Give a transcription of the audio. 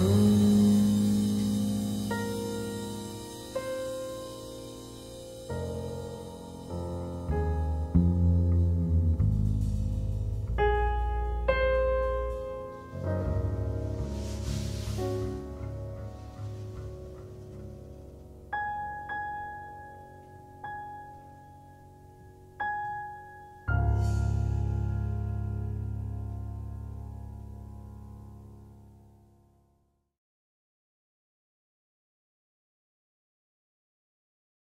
Oh.